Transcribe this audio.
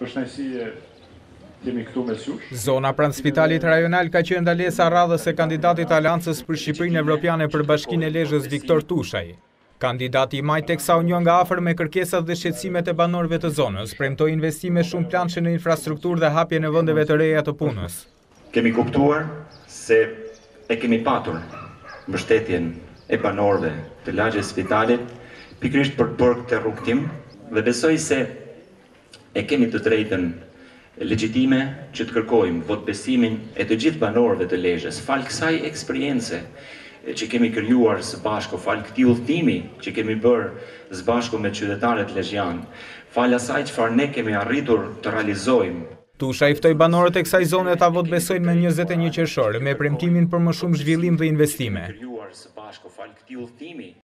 Përshëndetje, jemi këtu mes jush. Zona pranë spitalit rajonal ka qenë ndalesa e radhës e kandidatit të Aleancës për Shqipërinë Evropiane për bashkinë e Lezhës Viktor Tushaj. Kandidati i majtë teksa u njoh nga afër me kërkesat dhe shqetësimet e banorëve të zonës, premtoi investime shumëplanëshe në infrastrukturë dhe hapjen e vendeve të reja të punës. Kemi kuptuar se e kemi patur mbështetjen e banorëve të lagjes së Spitalit pikërisht për këtë rrugëtim dhe besoj se e kemi të drejtën legjitime që të kërkojmë votëbesimin e të gjithë banorëve të Lezhës falë kësaj eksperience që kemi krijuar së bashku, falë këtij udhëtimi që kemi bërë së bashku me qytetarët lezhjanë, falë asaj çfarë ne kemi arritur të realizojmë. Tushaj i ftoi banorët e kësaj zone ta votëbesojnë më njëzet e një qershor, me premtimin për më shumë zhvillim dhe investime.